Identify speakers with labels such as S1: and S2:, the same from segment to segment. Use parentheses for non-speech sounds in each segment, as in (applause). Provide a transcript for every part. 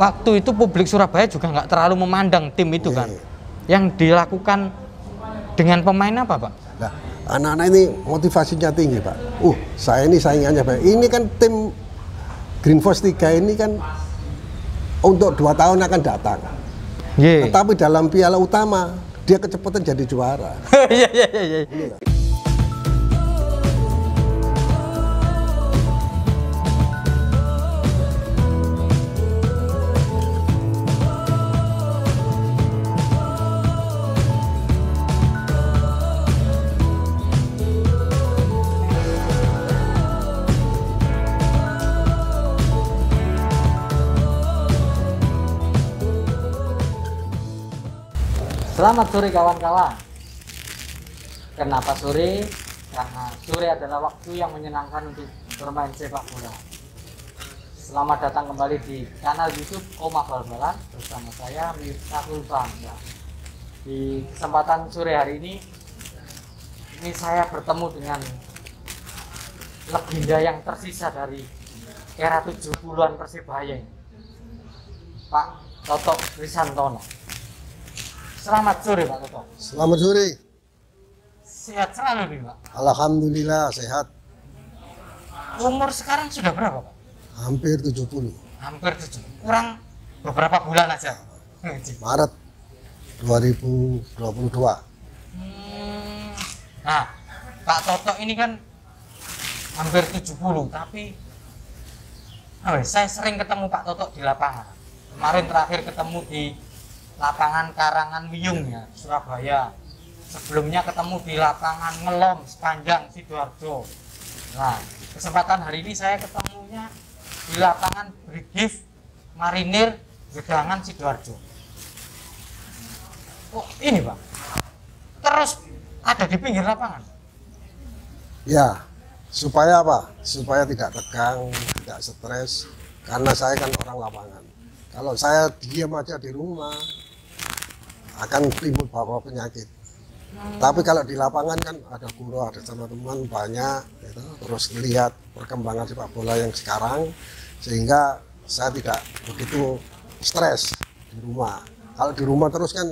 S1: waktu itu publik Surabaya juga nggak terlalu memandang tim itu kan. Yang dilakukan dengan pemain apa, Pak?
S2: Nah, anak-anak ini motivasinya tinggi, Pak. Uh, saya ini saingannya Pak. Ini kan tim Green Force 3 ini kan untuk dua tahun akan datang.
S1: Iya.
S2: Tetapi dalam piala utama dia kecepatan jadi juara. (laughs)
S1: Iya iya iya Selamat sore kawan-kawan. Kenapa sore? Karena sore adalah waktu yang menyenangkan untuk bermain sepak bola. Selamat datang kembali di kanal YouTube Oma Bal-Balan bersama saya Miftahul Bangga. Di kesempatan sore hari ini, ini saya bertemu dengan legenda yang tersisa dari era 70-an Persebaya ini. Pak Toto Krisantono. Selamat sore Pak Toto.
S2: Selamat sore.
S1: Sehat selalu nih Pak.
S2: Alhamdulillah sehat.
S1: Umur sekarang sudah berapa Pak?
S2: Hampir 70.
S1: Hampir tujuh. Kurang beberapa bulan aja.
S2: Maret 2022.
S1: Hmm. Nah, Pak Toto ini kan hampir 70 tapi ya, saya sering ketemu Pak Toto di lapangan. Kemarin terakhir ketemu di lapangan Karangan Wiyung ya, Surabaya. Sebelumnya ketemu di lapangan Ngelom sepanjang Sidoarjo. Nah, kesempatan hari ini saya ketemunya di lapangan Brigif Marinir Gedangan Sidoarjo. Oh, ini Pak. Terus ada di pinggir lapangan.
S2: Ya, supaya apa? Supaya tidak tegang, tidak stres. Karena saya kan orang lapangan. Kalau saya diam aja di rumah, akan timbul bawa penyakit. Tapi kalau di lapangan kan ada guru, ada teman-teman banyak, gitu. terus lihat perkembangan sepak bola yang sekarang, sehingga saya tidak begitu stres di rumah. Kalau di rumah terus kan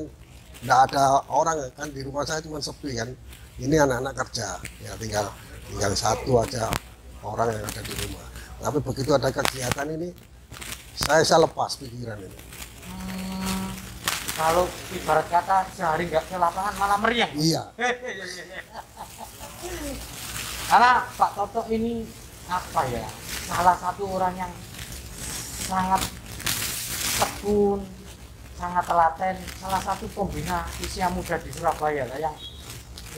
S2: tidak ada orang kan di rumah saya cuma sepi kan. Ini anak-anak kerja, ya tinggal tinggal satu aja orang yang ada di rumah. Tapi begitu ada kegiatan ini, saya saya lepas pikiran ini.
S1: Kalau ibarat kata sehari nggak ke lapangan malah meriang.
S2: Iya, (laughs)
S1: Karena Pak Toto ini apa ya? Salah satu orang yang sangat tekun, sangat telaten. Salah satu pembina usia muda di Surabaya lah yang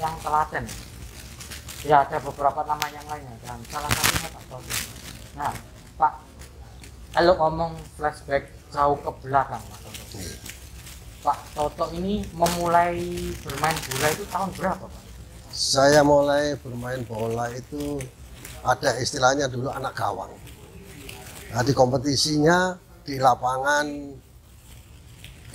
S1: yang telaten. Ya ada beberapa nama yang lainnya dan salah satunya Pak Toto. Nah, Pak, kalau ngomong flashback jauh ke belakang Pak Toto. Pak Toto ini memulai bermain bola itu tahun berapa Pak?
S2: saya mulai bermain bola itu ada istilahnya dulu anak gawang. Nah, di kompetisinya di lapangan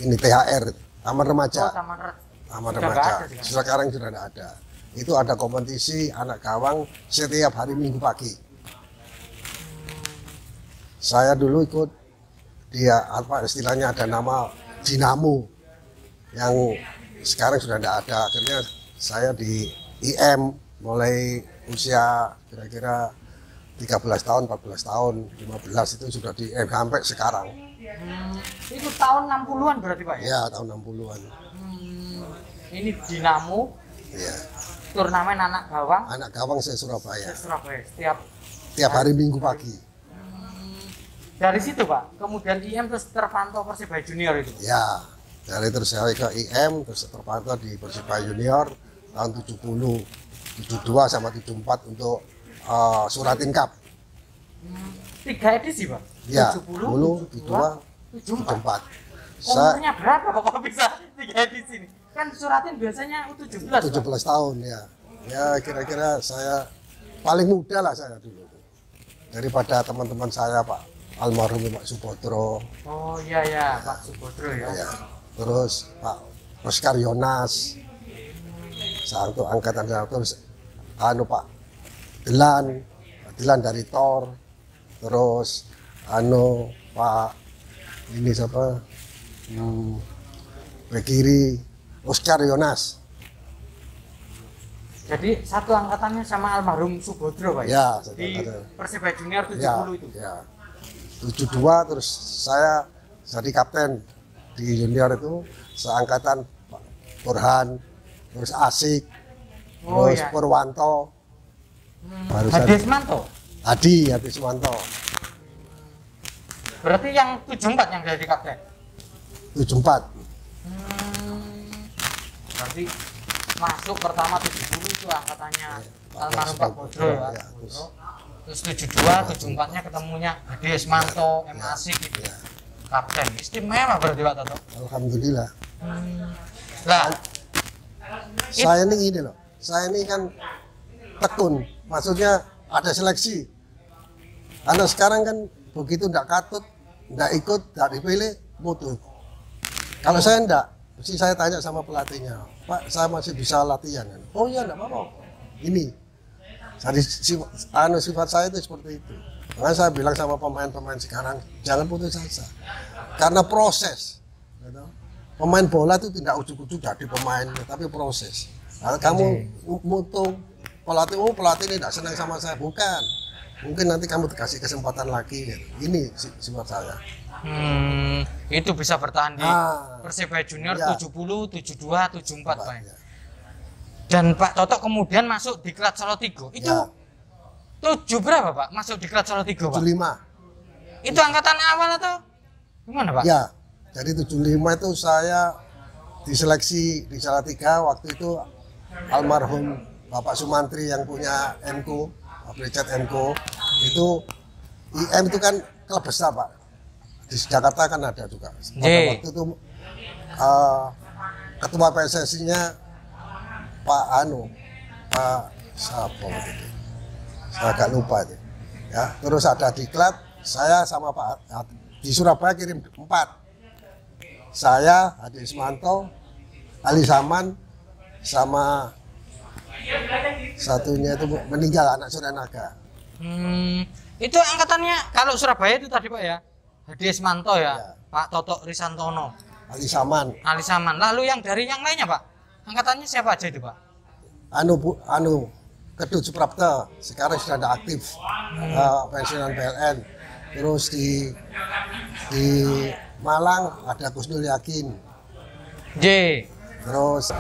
S2: ini THR, Taman
S1: Oh,
S2: Remaja.
S1: Taman Red.
S2: Taman
S1: Sudah
S2: Remaja.
S1: ada sekarang?
S2: Sekarang sudah tidak ada. Itu ada kompetisi anak gawang setiap hari Minggu pagi. Saya dulu ikut dia apa istilahnya ada nama Dinamo yang sekarang sudah tidak ada. Akhirnya saya di IM mulai usia kira-kira 13 tahun, 14 tahun, 15 itu sudah di IM sampai sekarang.
S1: Hmm, itu tahun 60-an berarti Pak ya?
S2: Ya, tahun 60-an.
S1: Hmm, ini Dinamo,
S2: Ya.
S1: turnamen anak gawang
S2: Anak gawang saya Surabaya.
S1: di Surabaya setiap
S2: Tiap hari Minggu pagi.
S1: hmm, dari situ Pak, kemudian IM terus terpantau Persibaya Junior itu.
S2: Ya, dari terus saya ke IM, terus terpantau di Persibaya Junior tahun 70, 72 sama 74 untuk uh, Suratin Cup.
S1: Tiga edisi Pak?
S2: Ya,
S1: 70,
S2: 72,
S1: 74.
S2: 74. Saya
S1: Umurnya berapa Pak kok bisa tiga edisi ini? Kan suratin biasanya U17 Pak.
S2: 17 tahun ya. Ya kira-kira saya paling muda lah saya dulu. Daripada teman-teman saya Pak almarhum Pak Subodro,
S1: Oh iya ya Pak Subodro ya.
S2: ya. Terus Pak Oscar Yonas, satu angkatan terus anu Pak Dilan, Dilan dari Tor, terus anu Pak ini siapa? Hmm, kiri Oscar Yonas
S1: Jadi satu angkatannya sama almarhum Subodro Pak?
S2: Ya, satu
S1: Di. Persebaya Junior 70
S2: ya
S1: itu.
S2: ya. 72 terus saya jadi kapten di junior itu seangkatan Burhan terus Asik
S1: Oh
S2: terus
S1: iya.
S2: Purwanto
S1: Hmm. Hadi
S2: saya
S1: Ismanto.
S2: Adi Adi Sumanto
S1: Berarti yang 74 yang jadi kapten.
S2: 74
S1: Hmm. Berarti masuk pertama 70 itu angkatannya
S2: Pak
S1: almarhum Pak Bodro ya.
S2: ya, terus.
S1: Terus 72, 74-nya ketemunya Hadi Ismanto, M Asik gitu.
S2: ya.
S1: Kapten. Istimewa berarti Pak Toto.
S2: Alhamdulillah.
S1: Lah,
S2: saya ini ini loh. Saya ini kan tekun. Maksudnya ada seleksi. Karena sekarang kan begitu tidak katut tidak ikut tidak dipilih mutu kalau saya enggak mesti saya tanya sama pelatihnya pak saya masih bisa latihan? Oh iya enggak apa-apa. Ini. Jadi sifat, anu, sifat saya itu seperti itu makanya saya bilang sama pemain-pemain sekarang jangan putus asa karena proses gitu. pemain bola itu tidak ujuk-ujuk jadi pemain tapi proses kalau kamu mutu pelatih oh pelatih ini tidak senang sama saya bukan mungkin nanti kamu dikasih kesempatan lagi gitu. ini si- sifat saya
S1: hmm, itu bisa bertahan di
S2: Ah.
S1: Persebaya Junior
S2: Ya.
S1: 70, 72, 74 Pak.
S2: Ya.
S1: Dan Pak Toto kemudian masuk di Klat Solotigo. Itu
S2: Ya.
S1: Tujuh berapa Pak? Masuk di Klat Solotigo Pak?
S2: 75
S1: Itu angkatan awal atau gimana Pak?
S2: ya jadi 75 itu saya diseleksi di Salatiga waktu itu almarhum Bapak Sumantri yang punya Enko Richard Enko itu IM itu kan klub besar Pak di Jakarta kan ada juga pada
S1: Ye.
S2: waktu itu eh, ketua PSSI-nya Pak Anu Pak siapa waktu itu saya agak lupa itu ya terus ada diklat saya sama Pak di Surabaya kirim empat saya Hadi Ismanto Ali Saman sama satunya itu meninggal anak Suranaga
S1: Hmm, itu angkatannya kalau Surabaya itu tadi Pak ya. Hadi Ismanto ya,
S2: Ya.
S1: Pak Toto Risantono,
S2: Ali Saman
S1: Ali Saman. Lalu yang dari yang lainnya Pak, angkatannya siapa aja itu Pak?
S2: anu bu, anu Suprapta sekarang sudah ada aktif eh, pensiunan PLN terus di di Malang ada Kusnul Yakin
S1: J.
S2: terus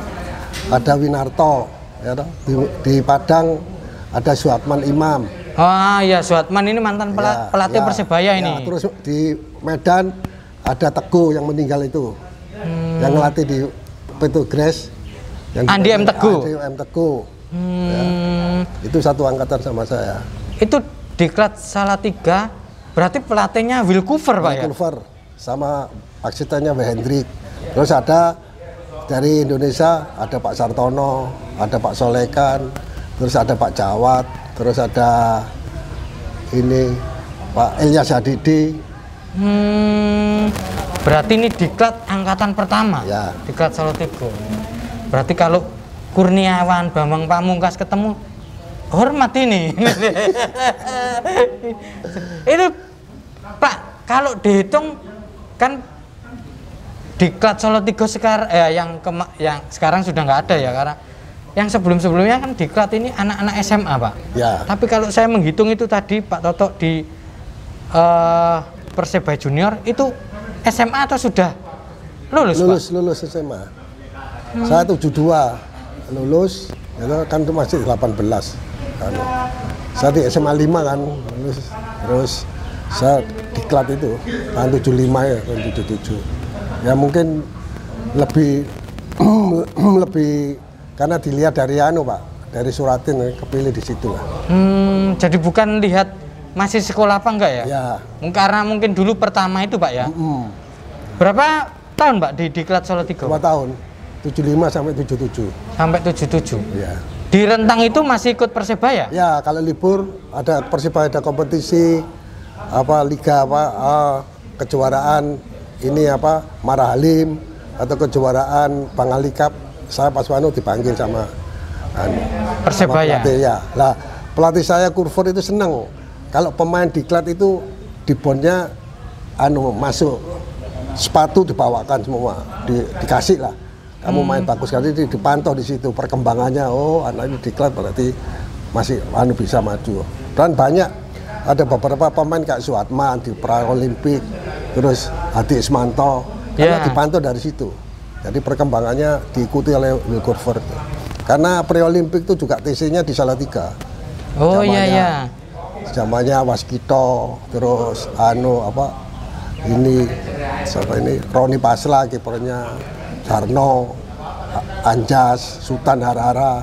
S2: ada Winarto ya toh. di, di Padang ada Suatman Imam
S1: Ah ya, Suatman ini mantan
S2: Ya,
S1: pelatih
S2: ya,
S1: Persebaya
S2: ya,
S1: ini.
S2: terus di Medan ada Teguh yang meninggal itu
S1: Hmm.
S2: yang ngelatih di Petrogres yang
S1: Andi M. Teguh.
S2: Andi M. Teguh
S1: Hmm,
S2: itu satu angkatan sama saya
S1: itu di Klat Salatiga berarti pelatihnya Will Cooper Pak ya?
S2: Culver sama asistennya W. Hendrik terus ada dari Indonesia ada Pak Sartono ada Pak Solekan terus ada Pak Jawat terus ada ini Pak Ilyas Hadidi
S1: Hmm, berarti ini diklat angkatan pertama.
S2: Ya.
S1: Diklat Solotigo. Berarti kalau Kurniawan, Bambang Pamungkas ketemu. Hormat ini. (laughs) Itu Pak, kalau dihitung kan diklat Solotigo sekarang eh, yang kema- yang sekarang sudah nggak ada ya karena yang sebelum-sebelumnya kan diklat ini anak-anak SMA, Pak.
S2: ya.
S1: Tapi kalau saya menghitung itu tadi Pak Toto di eh, Persebaya Junior itu SMA atau sudah? Lulus,
S2: lulus lulus SMA saya 72 lulus itu kan itu masih 18 kan. saya di SMA 5 kan lulus terus saya diklat itu tahun 75 ya tahun 77 ya mungkin lebih (clears throat) lebih karena dilihat dari anu pak dari suratin kepilih di situ lah?
S1: Hmm, jadi bukan lihat masih sekolah apa enggak ya?
S2: ya
S1: Karena mungkin dulu pertama itu Pak ya.
S2: mm,
S1: Berapa tahun Pak di diklat Solo
S2: dua
S1: 3?
S2: tahun 75 sampai 77
S1: Sampai 77.
S2: ya
S1: Di rentang itu masih ikut Persebaya?
S2: Ya, kalau libur ada Persibaya ada kompetisi apa liga apa ah, kejuaraan ini apa Marahalim atau kejuaraan Bangali Cup saya pas Wanu dipanggil sama anu,
S1: Persebaya.
S2: pelatih ya. Lah, pelatih saya Kurfur itu seneng kalau pemain diklat itu di bonnya anu masuk sepatu dibawakan semua di, dikasih lah kamu main
S1: Hmm.
S2: bagus sekali di- dipantau di situ. Perkembangannya oh anak ini diklat berarti masih anu bisa maju. Dan banyak ada beberapa pemain kayak Suatman di Paralimpik terus Hadi Ismanto. Karena
S1: Ya.
S2: dipantau dari situ. Jadi perkembangannya diikuti oleh Will Curver karena Paralimpik itu juga TC-nya di Salatiga.
S1: Oh iya iya.
S2: zamannya Waskito terus anu apa ini siapa ini? Roni Pasla kipernya Sarno Anjas Sultan Harhara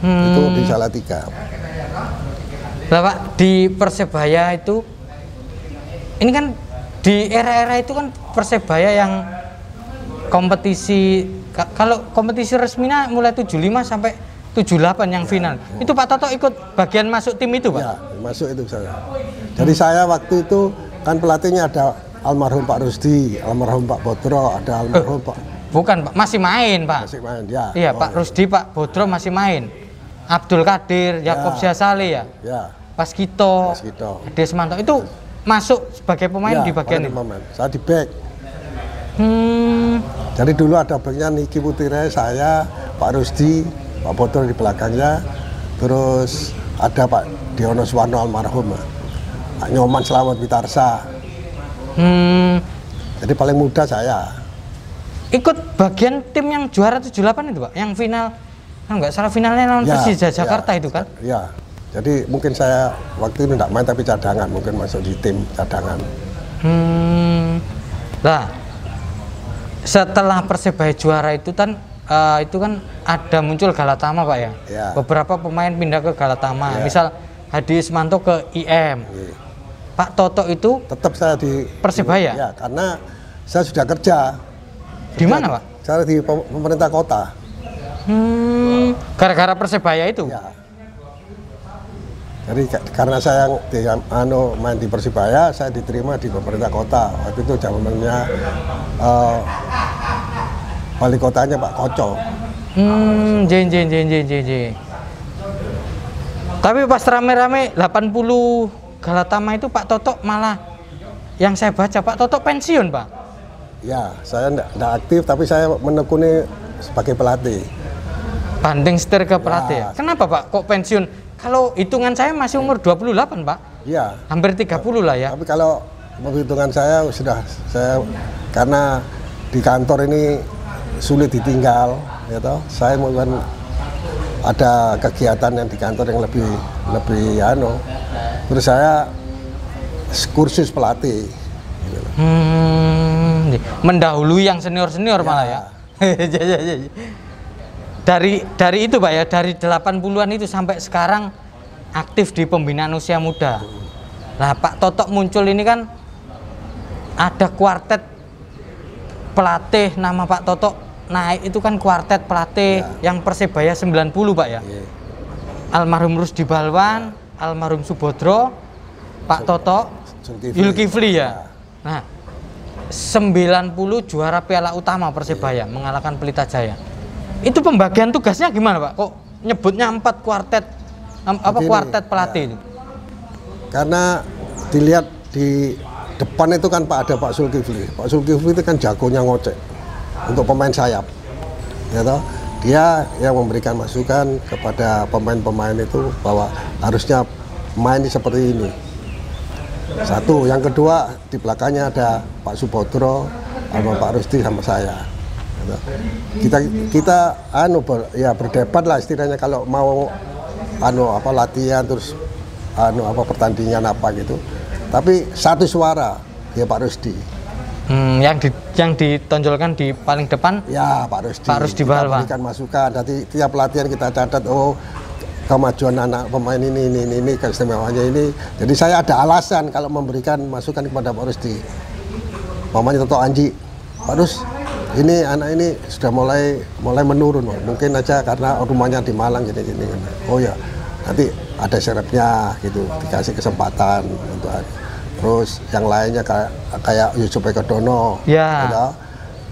S2: itu
S1: Hmm.
S2: di Salatiga
S1: Lah Pak, di Persebaya itu ini kan di era-era itu kan Persebaya yang kompetisi ka- kalau kompetisi resminya mulai 75 sampai 78 yang final. Itu Pak Toto ikut bagian masuk tim itu, Pak?
S2: ya masuk itu saya jadi saya waktu itu kan pelatihnya ada almarhum Pak Rusdi almarhum Pak Bodro ada almarhum Pak
S1: Bukan, Pak, masih main, Pak.
S2: masih main ya
S1: Iya,
S2: Oh,
S1: Pak Rusdi, Pak Bodro masih main. Abdul Kadir, Yakob
S2: Ya.
S1: Syasali ya.
S2: ya
S1: Paskito,
S2: Paskito.
S1: Desmanto itu masuk sebagai pemain
S2: ya,
S1: di bagian itu.
S2: pemain. saya di back
S1: Hmm.
S2: Jadi dulu ada backnya Niki Putire, saya, Pak Rusdi, Pak Bodro di belakangnya, terus ada Pak Diono Suwarno almarhum, Pak Nyoman Selamat Witarsa.
S1: Hmm.
S2: Jadi paling muda saya.
S1: Ikut bagian tim yang juara 78 itu pak yang final kan nggak salah finalnya lawan
S2: Ya,
S1: Persija
S2: ya,
S1: Jakarta itu kan
S2: Ya, jadi mungkin saya waktu itu tidak main tapi cadangan, mungkin masuk di tim cadangan.
S1: hmm lah setelah Persebaya juara itu kan eh, itu kan ada muncul Galatama pak ya,
S2: Ya.
S1: beberapa pemain pindah ke Galatama
S2: Ya.
S1: misal Hadi Ismanto ke IM
S2: Iya.
S1: Pak Toto itu
S2: Tetap saya di
S1: Persebaya
S2: Ya, karena saya sudah kerja.
S1: Di mana pak
S2: Saya di pem- pemerintah kota.
S1: hmm gara-gara Persebaya itu
S2: Ya. Jadi ka- karena saya di, anu, main di Persibaya, saya diterima di pemerintah kota. Waktu itu zamannya eh, wali kotanya Pak Koco.
S1: Hmm, jen jen jen jen jen jen. Tapi pas rame-rame 80 Galatama itu Pak Toto malah yang saya baca Pak Toto pensiun, Pak.
S2: Ya, saya tidak aktif, tapi saya menekuni sebagai pelatih.
S1: Banding setir ke pelatih.
S2: Ya.
S1: Kenapa, Pak? Kok pensiun? Kalau hitungan saya masih umur 28, Pak.
S2: Ya,
S1: Hampir 30 lah ya.
S2: tapi kalau perhitungan saya sudah saya karena di kantor ini sulit ditinggal, ya toh. Saya melakukan ada kegiatan yang di kantor yang lebih lebih anu. Terus saya kursus pelatih.
S1: Hmm, mendahului yang senior-senior malah ya. (laughs) Ya, ya, ya, ya. dari dari itu Pak ya, dari 80-an itu sampai sekarang aktif di pembinaan usia muda. Nah, Pak Totok muncul ini kan ada kuartet pelatih nama Pak Totok naik itu kan kuartet pelatih yang Persebaya 90 Pak ya.
S2: Iya.
S1: Almarhum Rusdi Balwan, almarhum Subodro, Pak Toto,
S2: Zulkifli.
S1: Ya. Nah, 90 juara Piala Utama Persebaya mengalahkan Pelita Jaya. Itu pembagian tugasnya gimana, Pak? Kok nyebutnya empat kuartet apa
S2: Begini,
S1: kuartet pelatih itu?
S2: Karena dilihat di depan itu kan Pak ada Pak Zulkifli. Pak Zulkifli itu kan jagonya ngocek untuk pemain sayap. Ya toh? Dia yang memberikan masukan kepada pemain-pemain itu bahwa harusnya main seperti ini. Satu, yang kedua di belakangnya ada Pak Subodro, sama Pak Rusdi sama saya. Gitu. Kita kita anu ber- ya berdebat lah istilahnya kalau mau anu apa latihan terus anu apa pertandingan apa gitu. Tapi satu suara ya Pak Rusdi.
S1: Hmm, yang di, yang ditonjolkan di paling depan
S2: Ya Pak Rusdi.
S1: Pak Rusdi
S2: kita
S1: Balwa.
S2: berikan masukan. Nanti tiap latihan kita catat oh kemajuan anak pemain ini ini ini, ini keistimewaannya ini. Jadi saya ada alasan kalau memberikan masukan kepada Pak Rusdi. Mamanya Toto Anji, Pak Rus, ini anak ini sudah mulai mulai menurun, Pak. mungkin aja karena rumahnya di Malang gini gini. Oh ya, nanti ada serepnya gitu, dikasih kesempatan untuk terus yang lainnya kayak kayak Yusuf Eko Dono,
S1: Ya.
S2: gitu.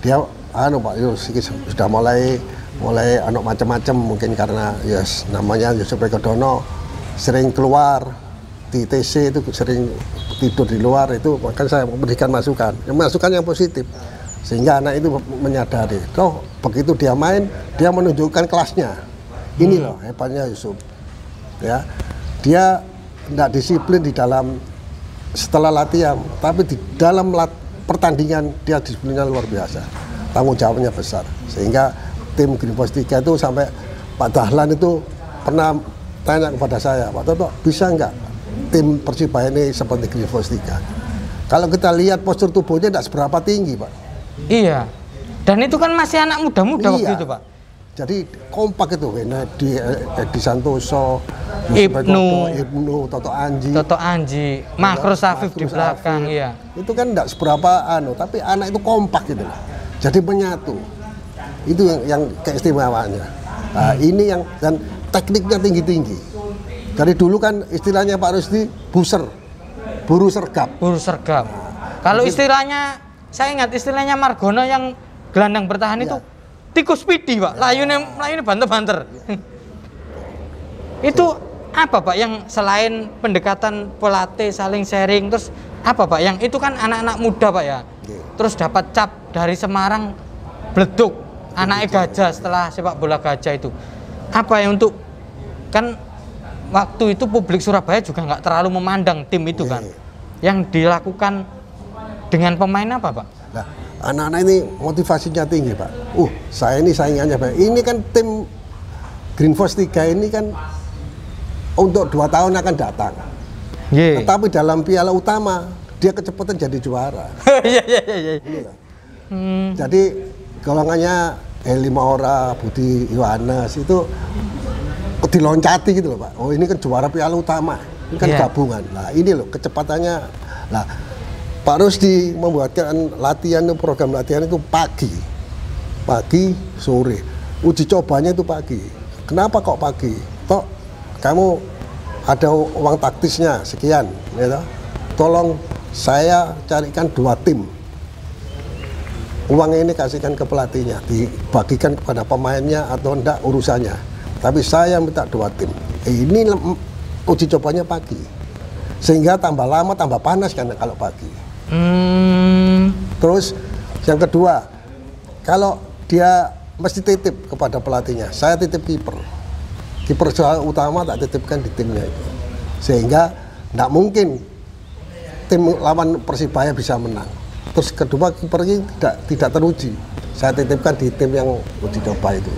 S2: dia anu Pak Yus ini sudah mulai mulai anu macam-macam mungkin karena yes namanya Yusuf Eko Dono sering keluar di TC itu sering tidur di luar itu maka saya memberikan masukan. Yang masukan yang positif sehingga anak itu menyadari toh begitu dia main dia menunjukkan kelasnya. Ini loh hebatnya Yusuf ya. Dia tidak disiplin di dalam setelah latihan tapi di dalam lat- pertandingan dia disiplinnya luar biasa. Tanggung jawabnya besar. Sehingga tim Green Force 3 itu sampai Pak Dahlan itu pernah tanya kepada saya Pak Toto bisa nggak tim Persibaya ini seperti Green Force 3 kalau kita lihat postur tubuhnya tidak seberapa tinggi Pak
S1: Iya. Dan itu kan masih anak muda-muda waktu
S2: Iya.
S1: itu, Pak.
S2: jadi kompak itu Wenadi, Edi Santoso,
S1: Ibnu.
S2: Ibnu, Toto Anji
S1: Toto Anji, Makro Safif di belakang,
S2: Safif.
S1: iya.
S2: Itu kan tidak seberapa anu, tapi anak itu kompak gitu. Jadi menyatu. Itu yang, yang keistimewaannya. Nah, ini yang dan tekniknya tinggi-tinggi. Dari dulu kan istilahnya Pak Rusdi buser, buru sergap.
S1: Buru sergap. Kalau istilahnya saya ingat istilahnya Margono yang gelandang bertahan itu tikus pidi, Pak. Layune layune banter-banter. (laughs) itu apa, Pak? Yang selain pendekatan pelatih saling sharing terus apa, Pak? Yang itu kan anak-anak muda, Pak ya.
S2: Iya.
S1: Terus dapat cap dari Semarang bleduk anaknya gajah setelah sepak bola gajah itu. Apa yang untuk kan waktu itu publik Surabaya juga nggak terlalu memandang tim itu kan. Yang dilakukan dengan pemain apa, Pak?
S2: Nah, anak-anak ini motivasinya tinggi, Pak. Uh, saya ini saingannya, Pak. Ini kan tim Green Force 3 ini kan untuk dua tahun akan datang.
S1: Iya.
S2: Tetapi dalam piala utama dia kecepatan jadi juara. (laughs)
S1: Iya iya iya iya. Hmm,
S2: Jadi golongannya Eli Maura, Budi Yohanes itu diloncati gitu loh Pak. Oh ini kan juara piala utama, ini kan
S1: Iya.
S2: gabungan. Nah ini loh kecepatannya. Nah Pak Rusdi membuatkan latihan program latihan itu pagi, pagi sore. Uji cobanya itu pagi. Kenapa kok pagi? Toh kamu ada uang taktisnya sekian, ya? Tolong saya carikan dua tim uang ini kasihkan ke pelatihnya dibagikan kepada pemainnya atau enggak urusannya. Tapi saya minta dua tim. Ini uji cobanya pagi. Sehingga tambah lama tambah panas kan kalau pagi.
S1: Hmm,
S2: terus yang kedua kalau dia mesti titip kepada pelatihnya. Saya titip kiper. Kiper utama tak titipkan di timnya itu. Sehingga tidak mungkin tim lawan Persibaya bisa menang terus kedua kiper ini tidak tidak teruji. Saya titipkan di tim yang uji coba itu.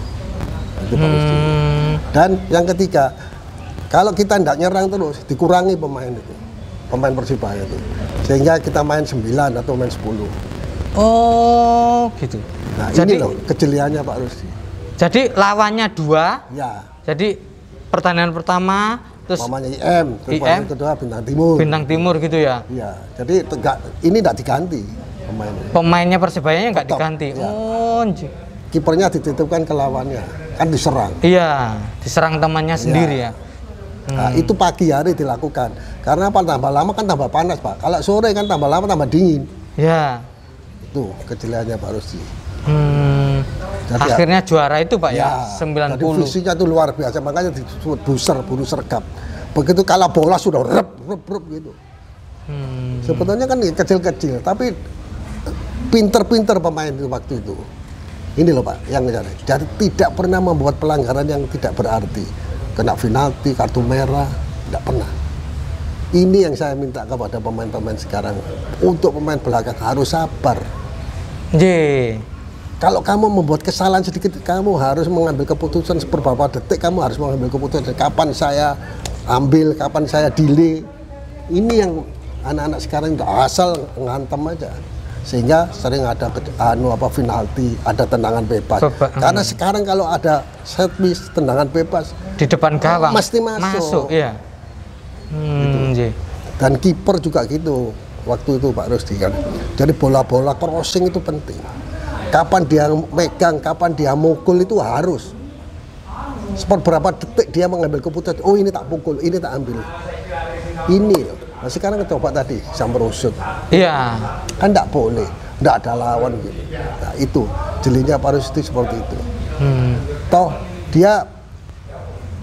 S2: Itu
S1: hmm,
S2: dan yang ketiga kalau kita tidak nyerang terus dikurangi pemain itu. Pemain Persibaya itu. Sehingga kita main 9 atau main 10
S1: oh gitu.
S2: Nah
S1: jadi
S2: ini loh kejeliannya Pak Rusdi.
S1: jadi lawannya dua.
S2: Ya,
S1: Jadi pertandingan pertama terus
S2: mamanya IM, terus
S1: IM.
S2: kedua Bintang Timur.
S1: bintang timur gitu ya.
S2: Iya, jadi tegak, ini tidak diganti pemainnya.
S1: Pemainnya Persibayanya nggak diganti.
S2: ya.
S1: Oh.
S2: Kipernya dititipkan ke lawannya, kan diserang.
S1: iya, diserang temannya sendiri ya.
S2: Nah, itu pagi hari dilakukan. Karena apa tambah lama kan tambah panas pak. Kalau sore kan tambah lama tambah dingin.
S1: Ya.
S2: Itu kejeliannya Pak Rusdi.
S1: Hmm.
S2: Jadi ya-
S1: Akhirnya juara itu Pak ya,
S2: Jadi
S1: 90.
S2: visinya itu luar biasa, makanya disebut buser, buru sergap. Begitu kalah bola sudah rep, rep, rep gitu.
S1: Hmm.
S2: Sebetulnya kan ya kecil-kecil, tapi pinter-pinter pemain itu waktu itu. Ini loh Pak, yang jadi. Jadi tidak pernah membuat pelanggaran yang tidak berarti. Kena penalti, kartu merah, tidak pernah. Ini yang saya minta kepada pemain-pemain sekarang. Untuk pemain belakang harus sabar.
S1: Ye.
S2: Kalau kamu membuat kesalahan sedikit, kamu harus mengambil keputusan seberapa detik. Kamu harus mengambil keputusan kapan saya ambil, kapan saya delay. Ini yang anak-anak sekarang udah asal ngantem aja. Sehingga sering ada anu apa penalti, ada tendangan bebas.
S1: Beba-
S2: Karena sekarang kalau ada set piece, tendangan bebas,
S1: Di depan gawang.
S2: Mesti masuk.
S1: Masuk, iya. Hmm, ye.
S2: dan kiper juga gitu waktu itu Pak Rusdi kan jadi bola-bola crossing itu penting kapan dia megang kapan dia mukul itu harus seberapa detik dia mengambil keputusan oh ini tak pukul ini tak ambil ini loh nah, sekarang coba tadi samperusut
S1: Iya.
S2: kan tidak boleh tidak ada lawan gitu nah itu jelinya Pak Rusdi seperti itu
S1: Hmm.
S2: toh dia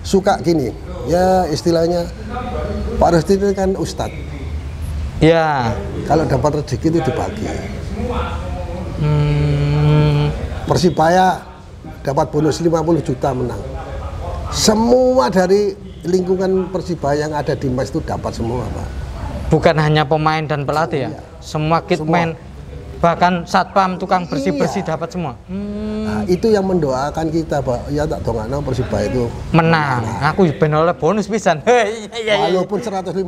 S2: suka gini ya istilahnya Pak Rusdi itu kan ustadz.
S1: Ya.
S2: Kalau dapat rezeki itu dibagi.
S1: Hmm.
S2: Persibaya dapat bonus 50 juta menang. Semua dari lingkungan Persibaya yang ada di mes itu dapat semua, Pak.
S1: Bukan hanya pemain dan pelatih ya. Semua kitman bahkan satpam tukang bersih-bersih
S2: Iya.
S1: dapat semua. Hmm.
S2: Nah, itu yang mendoakan kita, Pak. Ya tak dongakno Persibaya itu
S1: Menang. Aku ben oleh bonus pisan. (laughs) Iya iya iya.
S2: walaupun 150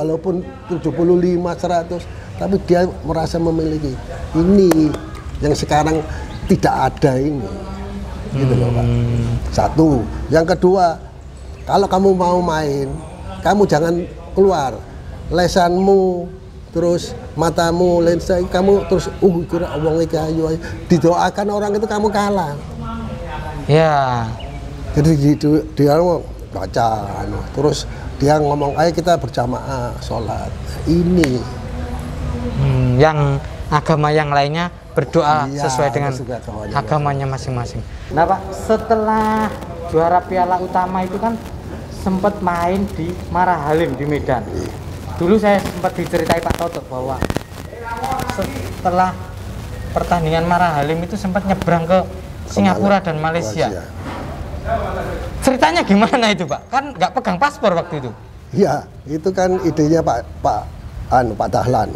S2: walaupun 75 100 tapi dia merasa memiliki ini yang sekarang tidak ada ini. Gitu loh pak. Satu. Yang kedua kalau kamu mau main kamu jangan keluar. Lesanmu terus matamu lensa kamu terus uh kira wong ayu didoakan orang itu kamu kalah.
S1: Ya.
S2: jadi di- dia mau baca anu. terus dia ngomong ayo kita berjamaah sholat. Ini.
S1: Hmm, yang agama yang lainnya berdoa
S2: Iya,
S1: sesuai dengan
S2: agamanya
S1: agamanya masing-masing. Nah Pak, setelah juara Piala Utama itu kan sempat main di Marahalim di Medan. Dulu saya sempat diceritai Pak Toto bahwa setelah pertandingan Marahalim itu sempat nyebrang ke Singapura dan Malaysia. Ceritanya gimana itu Pak? Kan nggak pegang paspor waktu itu.
S2: Iya, itu kan idenya Pak Pak Anu Pak Dahlan.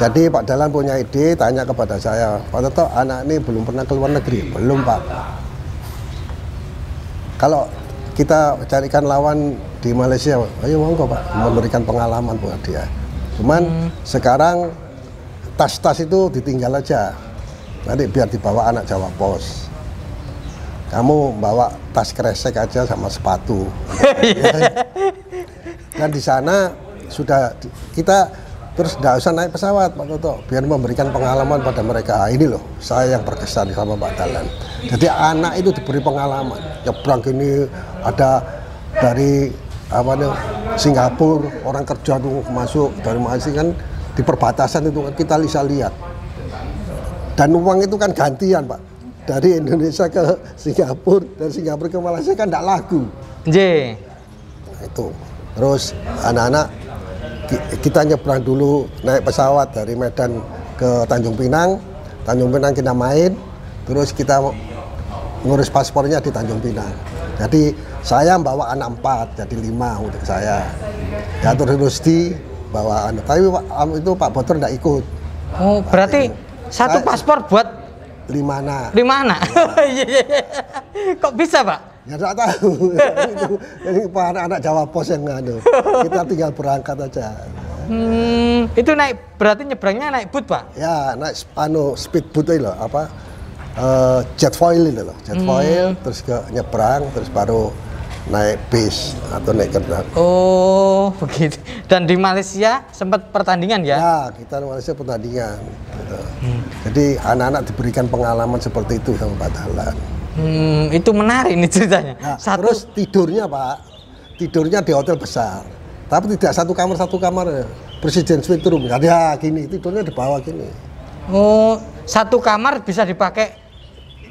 S2: Jadi Pak Dahlan punya ide, tanya kepada saya, Pak Toto, anak ini belum pernah ke luar negeri, belum Pak. Kalau kita carikan lawan di Malaysia, ayo monggo Pak, memberikan pengalaman buat dia. Cuman sekarang tas-tas itu ditinggal aja, nanti biar dibawa anak Jawa Pos. Kamu bawa tas kresek aja sama sepatu. (laughs) Dan di sana sudah kita terus tidak usah naik pesawat Pak Toto. Biar memberikan pengalaman pada mereka. Ah, ini loh saya yang berkesan sama Pak Dalan jadi anak itu diberi pengalaman. Nyebrang ini ada dari apa nih Singapura orang kerja tuh masuk dari Malaysia kan di perbatasan itu kan kita bisa lihat. Dan uang itu kan gantian Pak. Dari Indonesia ke Singapura dari Singapura ke Malaysia kan tidak laku.
S1: J.
S2: Nah, itu. Terus anak-anak kita nyebrang dulu naik pesawat dari Medan ke Tanjung Pinang Tanjung Pinang kita main terus kita ngurus paspornya di Tanjung Pinang jadi saya bawa anak empat jadi lima untuk saya ya terus Rusdi bawa anak tapi am- itu Pak Botor tidak ikut
S1: Oh, berarti satu
S2: Saya-
S1: paspor buat
S2: lima anak
S1: di mana? (laughs) Iya, iya, iya. Kok bisa, Pak?
S2: Ya tidak tahu. (laughs) Pak anak-anak Jawa Pos yang ngadu. Kita tinggal berangkat aja.
S1: Hmm, itu naik berarti nyebrangnya naik boot, Pak?
S2: Ya, naik anu speedboat itu loh, apa? eh, jet foil itu loh, jet foil terus ke nyebrang terus baru naik bis atau naik kereta.
S1: Oh, (laughs) begitu. Dan di Malaysia sempat pertandingan ya?
S2: Ya, kita Malaysia pertandingan. gitu. Jadi anak-anak diberikan pengalaman seperti itu sama Pak Dahlan.
S1: Hmm, itu menarik nih ceritanya.
S2: Nah,
S1: Satu
S2: terus tidurnya Pak, tidurnya di hotel besar. Tapi tidak satu kamar satu kamar presiden suite room. Ada gini, tidurnya di bawah gini.
S1: Oh, satu kamar bisa dipakai.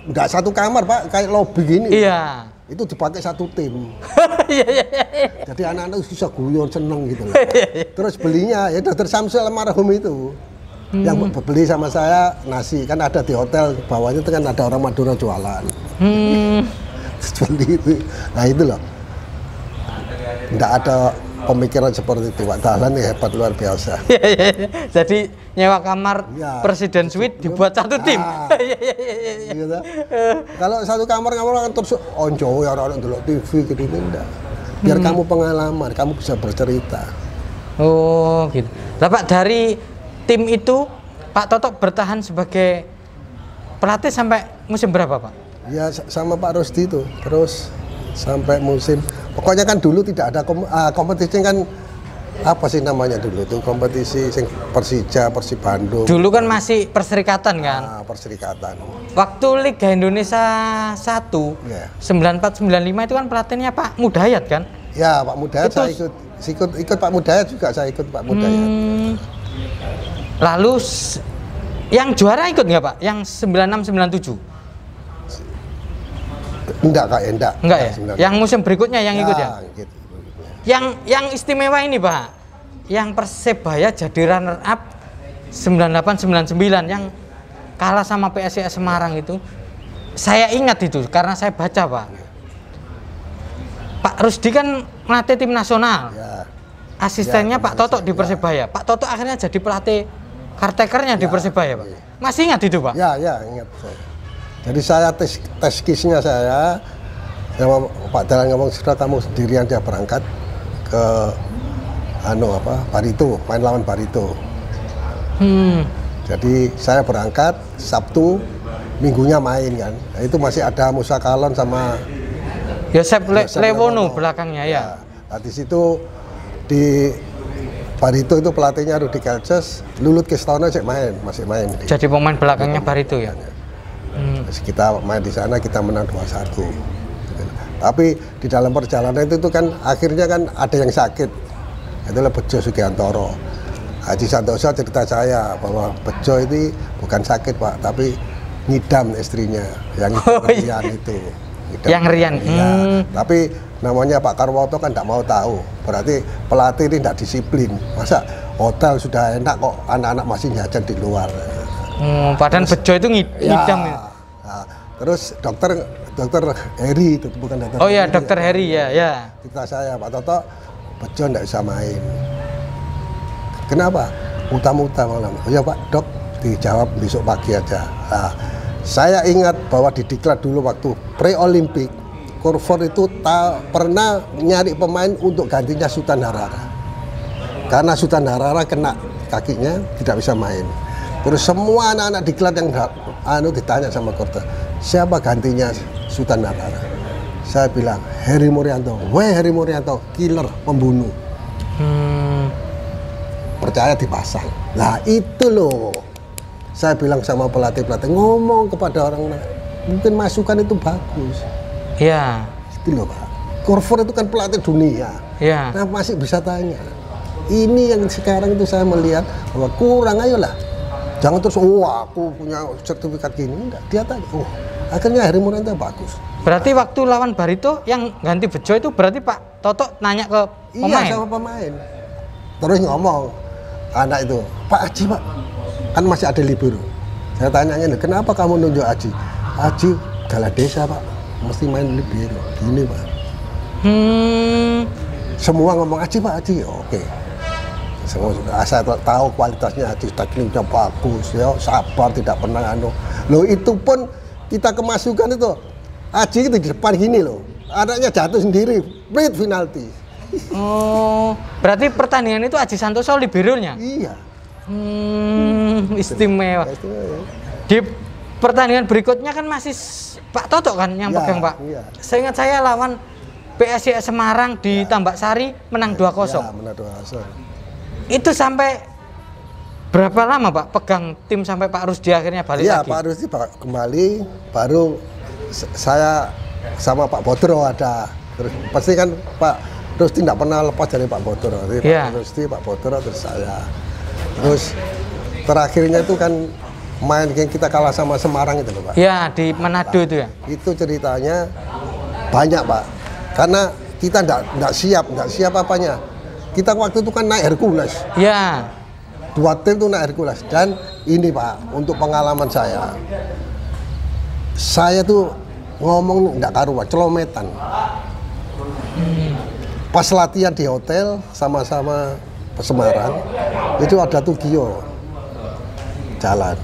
S2: Enggak satu kamar Pak, kayak lobby gini.
S1: Iya.
S2: Itu dipakai satu tim. (laughs)
S1: Iya, iya, iya.
S2: Jadi anak-anak bisa guyon seneng gitu loh. (laughs) Terus belinya ya Dr. Samsul almarhum itu. Yang beli sama saya nasi kan ada di hotel bawahnya itu kan ada orang Madura jualan.
S1: Hmm, (laughs)
S2: seperti itu. Nah itu loh. Tidak ada pemikiran seperti itu. Pak Dahlan ini hebat luar biasa. (laughs)
S1: iya, iya, iya. Jadi nyewa kamar
S2: Iya.
S1: presiden suite dibuat satu tim.
S2: Ah. (laughs)
S1: Iya, iya, iya, iya, iya.
S2: Gitu. Kalau satu kamar kamu kan terus onjo ya orang dulu TV gitu enggak. Biar kamu pengalaman, kamu bisa bercerita.
S1: Oh, gitu. Pak dari tim itu Pak Toto bertahan sebagai pelatih sampai musim berapa, Pak?
S2: Ya sa- sama Pak Rusdi itu terus sampai musim. Pokoknya kan dulu tidak ada kom- ah, kompetisi kan apa sih namanya dulu tuh kompetisi sing Persija, Persib Bandung,
S1: Dulu kan masih perserikatan kan.
S2: ah, Perserikatan.
S1: Waktu Liga Indonesia 1
S2: Ya.
S1: 94 95 itu kan pelatihnya Pak Mudayat kan?
S2: Ya Pak Mudayat
S1: Itu-
S2: saya ikut, ikut ikut Pak Mudayat juga saya ikut Pak Mudayat.
S1: Hmm. Lalu yang juara ikut nggak Pak? Yang 96 97?
S2: Enggak kak, enggak.
S1: Enggak ya? Yang musim berikutnya yang ikut ya?
S2: gitu.
S1: yang yang istimewa ini Pak yang Persebaya jadi runner up 9899 yang kalah sama PSIS Semarang itu saya ingat itu karena saya baca Pak Pak Rusdi kan ngelatih tim nasional
S2: Ya.
S1: Asistennya
S2: Ya,
S1: Pak Toto di
S2: ya.
S1: Persebaya Pak Toto akhirnya jadi pelatih kartekernya di
S2: Ya,
S1: Persebaya Pak
S2: iya.
S1: masih ingat itu Pak
S2: Ya, ya, ingat saya. Jadi saya tes tes kisnya saya sama Pak Dalan ngomong sudah kamu sendirian dia berangkat ke anu apa Barito main lawan Barito.
S1: hmm.
S2: Jadi saya berangkat Sabtu minggunya main kan. Nah, itu masih ada Musa Kalon sama
S1: Yosep Le- Lewono belakangnya ya
S2: Nah, di situ di Barito itu pelatihnya Rudi Kelces, Lulut Kistono sih main, masih main.
S1: jadi pemain belakangnya Barito ya hmm.
S2: Terus kita main di sana kita menang 2-1. Tapi di dalam perjalanan itu tuh kan akhirnya kan ada yang sakit. Itulah Bejo Sugiantoro. Haji Santoso cerita saya bahwa Bejo ini bukan sakit Pak, tapi ngidam istrinya yang
S1: Oh, iya.
S2: Rian itu. Ngidam.
S1: Yang Rian,
S2: Iya.
S1: hmm.
S2: Tapi namanya Pak Karwoto kan tidak mau tahu. Berarti pelatih ini tidak disiplin. Masa hotel sudah enak kok anak-anak masih jajan di luar.
S1: Hmm, padahal Bejo itu ngid- ngidam ya.
S2: Nah, terus dokter dokter Heri itu bukan dokter.
S1: Oh iya, dokter Heri ya, ya.
S2: Kita saya Pak Toto Bejo tidak bisa main. Kenapa? Muta-muta malam. Oh ya Pak Dok dijawab besok pagi aja. Nah, saya ingat bahwa di diklat dulu waktu pre-olimpik Korfor itu ta- pernah nyari pemain untuk gantinya Sultan Harara karena Sultan Harara kena kakinya tidak bisa main. Terus semua anak-anak diklat yang anu ditanya sama Korta, siapa gantinya Sultan Harara? Saya bilang Heri Murianto. Weh Heri Murianto, killer, pembunuh.
S1: Hmm,
S2: Percaya dipasang. Nah itu loh. Saya bilang sama pelatih-pelatih ngomong kepada orang mungkin masukan itu bagus.
S1: Ya,
S2: Itu loh Pak. Korfor itu kan pelatih dunia.
S1: ya.
S2: Nah masih bisa tanya. Ini yang sekarang itu saya melihat bahwa kurang ayolah. Jangan terus oh aku punya sertifikat gini enggak. Dia tanya, oh akhirnya Heri Murianto bagus.
S1: Berarti waktu lawan Barito yang ganti Bejo itu berarti Pak Toto nanya ke pemain.
S2: Iya sama pemain. Terus ngomong anak itu, Pak Aji Pak, kan masih ada libur. Saya tanyanya, "Loh, kenapa kamu nunjuk Aji? Aji gala desa Pak, mesti main libur. Gini Pak.
S1: Hmm,
S2: Semua ngomong Aji Pak Aji, oke. Semua sudah saya tahu kualitasnya Aji tekniknya bagus, ya sabar tidak pernah anu. Loh itu pun kita kemasukan itu Aji itu di depan gini loh, anaknya jatuh sendiri, prit penalti.
S1: oh, berarti pertandingan itu Aji Santoso liberonya.
S2: Iya.
S1: Hmm, istimewa.
S2: Ya, ya.
S1: Di pertandingan berikutnya kan masih Pak Toto kan yang
S2: Ya,
S1: pegang Pak.
S2: iya.
S1: Seingat saya lawan PSIS Semarang di Tambak Sari menang 2-0.
S2: Ya, dua kosong.
S1: Itu sampai berapa lama Pak pegang tim sampai Pak Rusdi akhirnya balik
S2: Iya,
S1: lagi?
S2: Pak Rusdi kembali, baru saya sama Pak Bodro ada. Terus pasti kan Pak Rusdi tidak pernah lepas dari Pak Bodro. Jadi
S1: Iya.
S2: Pak Rusdi, Pak Bodro, terus saya. Terus terakhirnya itu kan main yang kita kalah sama Semarang itu loh Pak.
S1: Ya di Manado itu ya.
S2: Itu ceritanya banyak Pak. Karena kita tidak siap, tidak siap apanya. Kita waktu itu kan naik Hercules.
S1: Ya.
S2: dua tim tuh naik Hercules dan ini pak untuk pengalaman saya saya tuh ngomong nggak karuan celometan pas latihan di hotel sama-sama Semarang itu ada Tugio jalan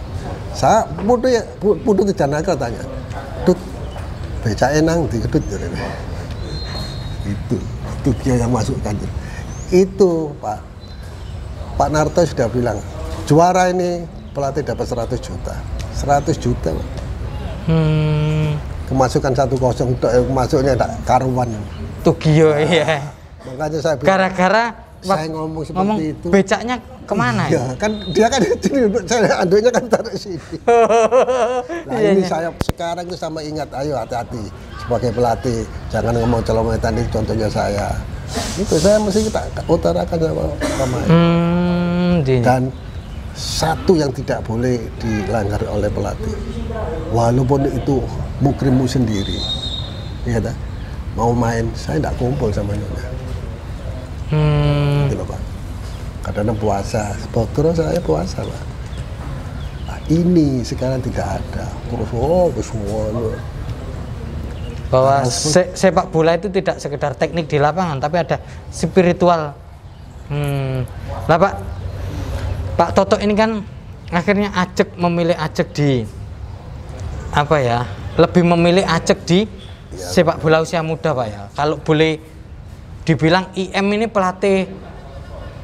S2: saya putu ya putu di Janaka tanya tut beca enang di kedut itu Tugio yang masuk kantor itu pak. Pak Narto sudah bilang juara ini pelatih dapat 100 juta. 100 juta Pak.
S1: Hmm,
S2: kemasukan satu kosong eh, masuknya tak karuan.
S1: Tugio iya.
S2: makanya saya bilang
S1: Gara-gara
S2: Saya ngomong seperti
S1: ngomong
S2: itu.
S1: becaknya ke mana
S2: ya
S1: ya?
S2: kan dia kan saya anduknya kan taruh sini (laughs) nah
S1: Iya,
S2: ini
S1: iya.
S2: saya sekarang itu sama ingat ayo hati-hati sebagai pelatih jangan ngomong celometan ini contohnya saya itu saya mesti kita utarakan sama pemain
S1: Hmm,
S2: dan satu yang tidak boleh dilanggar oleh pelatih walaupun itu mukrimmu sendiri ya tak? mau main saya tidak kumpul sama nyonya gitu loh pak kadang-kadang puasa. Terus saya puasa pak. Nah, ini sekarang tidak ada. Terus oh loh
S1: bahwa se sepak bola itu tidak sekedar teknik di lapangan tapi ada spiritual. Hmm. lah pak Pak Toto ini kan akhirnya ajak memilih ajak di apa ya lebih memilih ajak di ya. sepak bola usia muda pak ya. Kalau boleh dibilang IM ini pelatih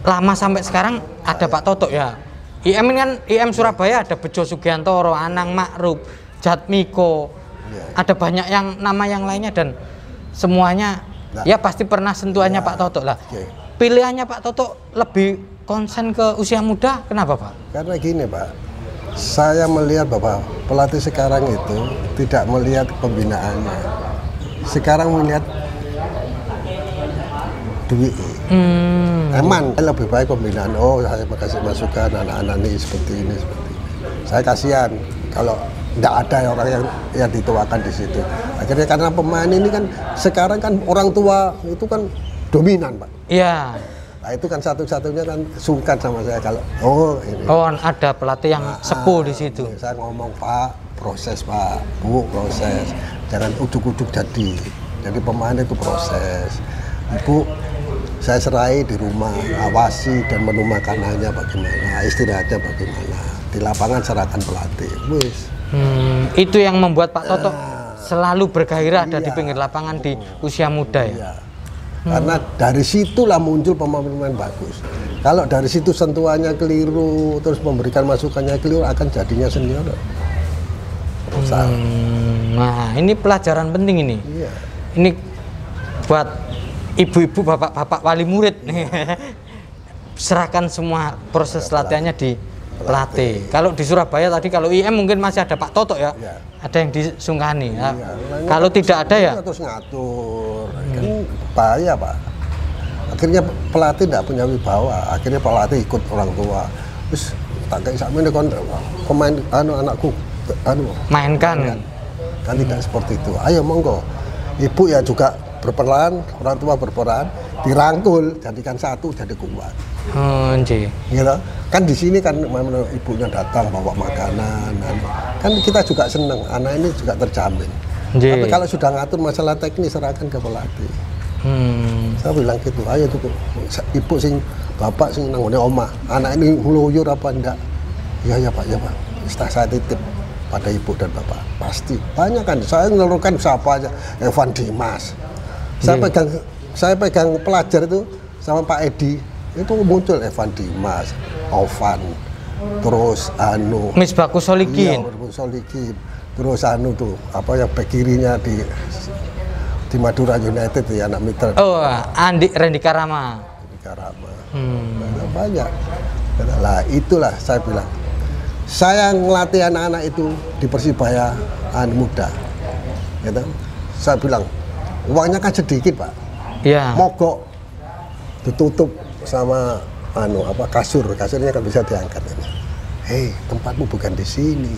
S1: lama sampai sekarang ada Pak Toto ya IM kan IM Surabaya ada Bejo Sugiantoro Anang Makrub Jatmiko ya. ada banyak yang nama yang lainnya dan semuanya nah. ya pasti pernah sentuhannya ya. Pak Toto lah okay. pilihannya Pak Toto lebih konsen ke usia muda kenapa Pak?
S2: Karena gini Pak saya melihat bahwa pelatih sekarang itu tidak melihat pembinaannya sekarang melihat duit. Hmm. emang lebih baik pembinaan. Oh saya kasih masukan anak-anak ini seperti ini seperti ini. Saya kasihan kalau tidak ada orang yang yang dituakan di situ. Akhirnya karena pemain ini kan sekarang kan orang tua itu kan dominan pak.
S1: Iya.
S2: Nah itu kan satu-satunya kan sungkan sama saya kalau oh
S1: ini. Oh ada pelatih yang nah, sepuh di situ.
S2: Saya ngomong Pak proses Pak. Bu proses. Jangan ujuk-ujuk jadi. Jadi pemain itu proses. Ibu saya serai di rumah awasi dan menu makanannya bagaimana istirahatnya bagaimana. Di lapangan serahkan pelatih wis.
S1: Hmm, itu yang membuat Pak Toto nah, selalu bergairah iya, ada di pinggir lapangan di usia muda ya? Iya.
S2: hmm. karena dari situlah muncul pemain-pemain bagus. Kalau dari situ sentuhannya keliru terus memberikan masukannya keliru akan jadinya senior.
S1: Hmm, nah ini pelajaran penting ini. Iya. ini buat ibu-ibu bapak-bapak wali murid (laughs) serahkan semua proses latihannya di pelatih. Kalau di Surabaya tadi kalau IM mungkin masih ada Pak Toto ya, ya. ada yang disungkani. Ya. ya. Kalau tidak ada ya
S2: terus ngatur, hmm. kan bahaya Pak. Akhirnya pelatih tidak punya wibawa, akhirnya pelatih ikut orang tua. Terus tak kayak sama kon pemain anu anakku anu
S1: mainkan. Kan,
S2: kan tidak seperti itu. Ayo monggo. Ibu ya juga berperan, orang tua berperan, dirangkul, jadikan satu jadi kuat.
S1: Oh,
S2: Gitu. Kan di sini kan ibunya datang bawa makanan, kan kita juga senang, anak ini juga terjamin. Jee. Tapi kalau sudah ngatur masalah teknis serahkan ke pelatih. Hmm. Saya bilang gitu, ayo tuh ibu sing bapak sing nanggone oma, anak ini ngeluyur apa enggak? Ya ya pak, ya pak. Setelah saya titip pada ibu dan bapak pasti banyak kan saya ngeluarkan siapa aja Evan Dimas saya yeah. pegang saya pegang pelajar itu sama Pak Edi itu muncul Evan Dimas, Ovan, terus anu
S1: Misbaku Solikin.
S2: Iya, Solikin. Terus anu tuh apa yang back kirinya di di Madura United ya anak mitra.
S1: Oh, Andi Randy Karama.
S2: Randy Karama. Hmm. Banyak, banyak. Lah itulah saya bilang. Saya ngelatih anak-anak itu di Persibaya anu muda. Gitu. Saya bilang, uangnya kan sedikit pak.
S1: Iya.
S2: Mogok ditutup sama anu apa kasur. Kasurnya kan bisa diangkat ini. Hei tempatmu bukan di sini.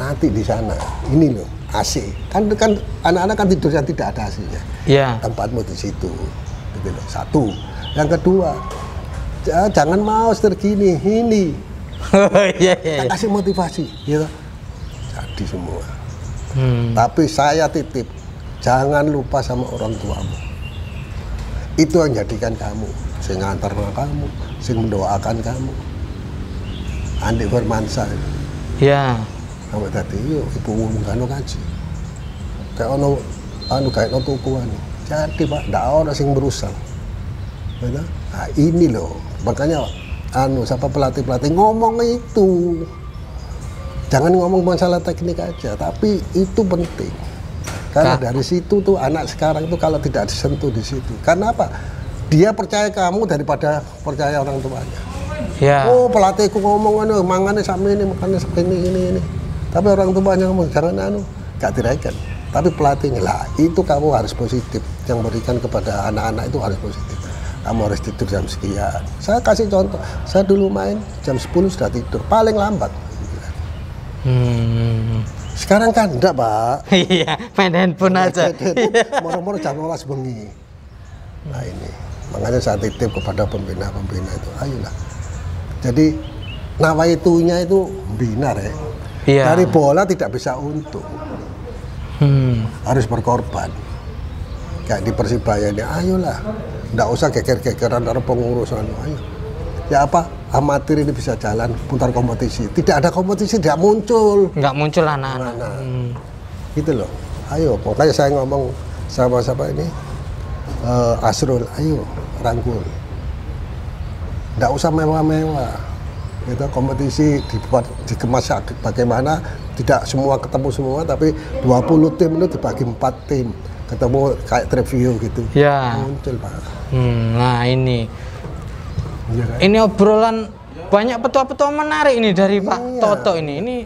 S2: Nanti di sana. Ini loh AC kan kan anak-anak kan tidurnya tidak ada AC-nya
S1: iya.
S2: Tempatmu di situ. Gitu loh. Satu. Yang kedua jangan mau tergini ini. Iya, iya. kasih motivasi gitu. Jadi semua. Hmm. tapi saya titip Jangan lupa sama orang tuamu. Itu yang jadikan kamu. Saya ngantar kamu, saya mendoakan kamu. Andi Firmansa.
S1: Ya.
S2: Sampai tadi, yuk ibu ngomong kanu kaji. Kayak ono anu kayak no tukuan. Jadi pak, tidak orang sing berusaha. Nah ini loh, makanya anu siapa pelatih pelatih ngomong itu. Jangan ngomong masalah teknik aja, tapi itu penting. Karena dari situ tuh anak sekarang tuh kalau tidak disentuh di situ. Karena apa? Dia percaya kamu daripada percaya orang tuanya.
S1: Ya.
S2: Oh pelatihku ngomong anu, mangannya sama ini, makannya sama ini, ini, ini. Tapi orang tuanya ngomong jangan anu, gak diraikan. Tapi pelatihnya lah itu kamu harus positif. Yang berikan kepada anak-anak itu harus positif. Kamu harus tidur jam sekian. Saya kasih contoh. Saya dulu main jam 10 sudah tidur, paling lambat. Hmm. Sekarang kan enggak, Pak. (laughs)
S1: Iya, main handphone aja. (laughs)
S2: Moro-moro jam 12 bengi. Nah ini. makanya saya titip kepada pembina-pembina itu ayolah jadi nawaitunya itu bina ya
S1: Iya.
S2: dari bola tidak bisa untung
S1: Hmm.
S2: harus berkorban kayak di persibaya ini ayolah nggak usah geger-gegeran ada pengurus anu ayo ya apa amatir ini bisa jalan putar kompetisi. Tidak ada kompetisi tidak muncul.
S1: Nggak muncul anak-anak.
S2: Nah,
S1: Hmm.
S2: gitu loh. Ayo pokoknya saya ngomong sama siapa ini? Eh, Asrul. Ayo rangkul. Nggak usah mewah-mewah. Gitu kompetisi dibuat dikemas bagaimana? Tidak semua ketemu semua tapi 20 tim itu dibagi 4 tim. Ketemu kayak review gitu.
S1: Ya.
S2: muncul pak.
S1: Hmm, nah ini
S2: Iya kan?
S1: ini obrolan banyak petua-petua menarik ini dari Pak
S2: Iya.
S1: Toto ini. Ini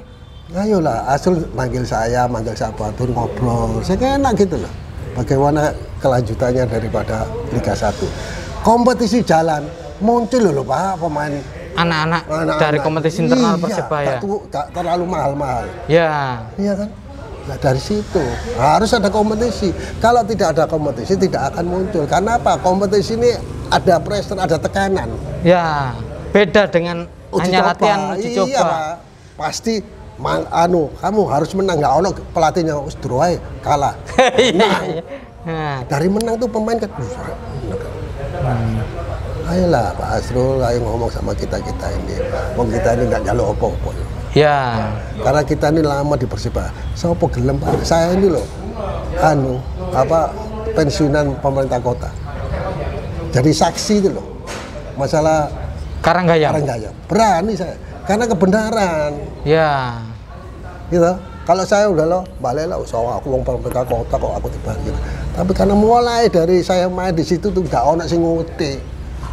S2: ayolah Asrul manggil saya manggil siapa tuh ngobrol saya enak gitu loh bagaimana kelanjutannya daripada Liga 1 kompetisi jalan muncul loh pak pemain
S1: anak-anak dari kompetisi internal
S2: Iya,
S1: Persebaya.
S2: gak tu- gak terlalu mahal-mahal
S1: Ya.
S2: iya kan Nah, dari situ harus ada kompetisi. Kalau tidak ada kompetisi tidak akan muncul. Karena apa? Kompetisi ini ada pressure, ada tekanan.
S1: Ya. Beda dengan
S2: Uji
S1: hanya
S2: coba.
S1: latihan uji
S2: iya,
S1: coba.
S2: Pak. Pasti mang, anu kamu harus menang. Nggak ono pelatihnya us kalah. (laughs)
S1: Iya. Nah,
S2: Dari menang tuh pemain kan. "Wih,
S1: Hmm.
S2: Ayolah Pak Asrul, ayo ngomong sama kita kita ini. Wong kita ini nggak jaluk opo-opo.
S1: Ya.
S2: Karena kita ini lama di Persibaya. Saya apa gelem Pak? Saya ini loh, anu apa pensiunan pemerintah kota. Jadi saksi itu loh masalah
S1: Karanggayam.
S2: Karanggayam. Berani saya karena kebenaran
S1: Ya.
S2: gitu. Kalau saya udah loh balik lah, usah aku wong pemerintah kota kok aku dibagi. Tapi karena mulai dari saya main di situ tuh nggak ono sing ngutik.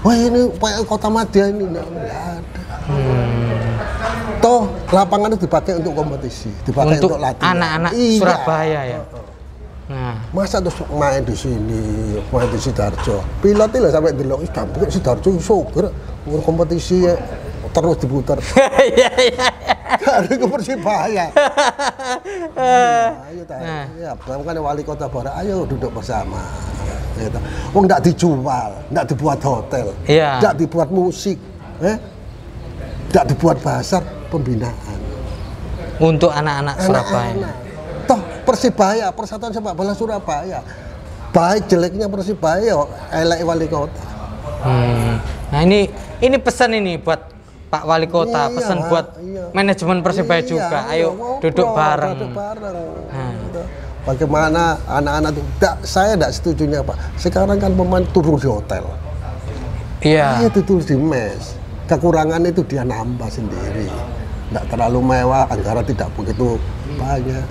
S2: Wah ini kota Madia ini nggak ada. Toh lapangan itu dipakai untuk kompetisi, dipakai
S1: Untuk
S2: untuk, latihan.
S1: anak-anak
S2: Iya.
S1: Surabaya ya. Nah,
S2: Masa terus main di sini, main di Sidarjo. Pilot lah sampai delok, ih gampang Sidarjo iso ger ngurus kompetisi ya, terus diputar. (laughs)
S1: Iya iya.
S2: Dari ke Persibaya. ayo (laughs) ta.
S1: Nah.
S2: Ya, kan wali kota Barat, ayo duduk bersama. Gitu. Wong enggak dijual, enggak dibuat hotel,
S1: Iya.
S2: enggak dibuat musik, eh? Dibuat pasar pembinaan.
S1: Untuk anak-anak Surabaya.
S2: Anak-anak. Toh Persibaya, Persatuan Sepak Bola Surabaya. Baik jeleknya Persibaya, elek wali kota.
S1: Hmm. Nah ini ini pesan ini buat Pak Wali Kota,
S2: Iya,
S1: pesan
S2: Pak.
S1: buat
S2: Iya.
S1: manajemen Persibaya
S2: Iya,
S1: juga.
S2: iya,
S1: Ayo
S2: ngobrol,
S1: duduk bareng.
S2: Duduk bareng.
S1: Nah.
S2: Bagaimana anak-anak itu? Nggak, saya tidak setujunya Pak. Sekarang kan pemain turun di hotel.
S1: Iya.
S2: Itu tuh di mes. Kekurangan itu dia nambah sendiri. Tidak terlalu mewah, anggaran tidak begitu banyak.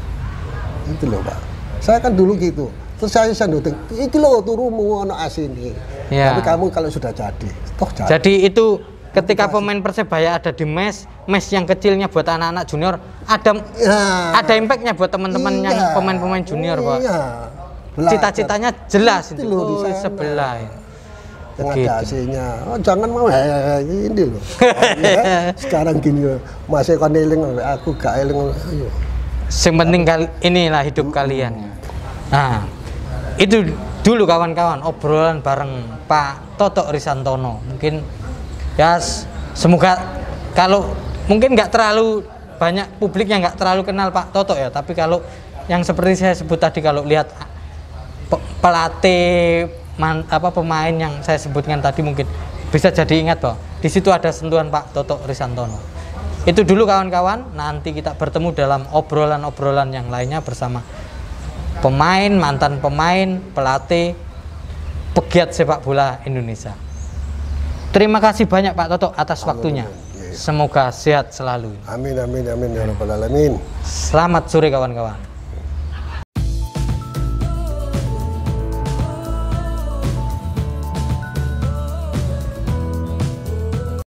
S2: Itu loh Pak. Saya kan dulu gitu. Terus saya sanduting, iki loh turumu ono asini.
S1: Iya.
S2: Tapi kamu kalau sudah jadi, toh jadi.
S1: Jadi itu ketika pemain Persebaya ada di mes, mes yang kecilnya buat anak-anak junior, ada
S2: Ya.
S1: ada impactnya buat teman-teman yang
S2: Iya.
S1: pemain-pemain junior, Pak.
S2: Iya. Belajar.
S1: Cita-citanya jelas
S2: Itu
S1: itu.
S2: loh di
S1: sebelah. ya.
S2: AC-nya. Oh, jangan mau eh, ini loh. (laughs) Ya, Sekarang gini. Masih kan eling aku gak eling. Ayo.
S1: Yang penting kali inilah hidup kalian. Nah, itu dulu kawan-kawan obrolan bareng Pak Toto Risantono. Mungkin ya semoga kalau mungkin nggak terlalu banyak publik yang nggak terlalu kenal Pak Toto ya, tapi kalau yang seperti saya sebut tadi kalau lihat pe- pelatih man- apa pemain yang saya sebutkan tadi mungkin bisa jadi ingat bahwa di situ ada sentuhan Pak Toto Risantono. Itu dulu kawan-kawan, nanti kita bertemu dalam obrolan-obrolan yang lainnya bersama pemain, mantan pemain, pelatih, pegiat sepak bola Indonesia. Terima kasih banyak Pak Toto atas waktunya. Semoga sehat selalu.
S2: Amin amin amin ya rabbal alamin.
S1: Selamat sore kawan-kawan.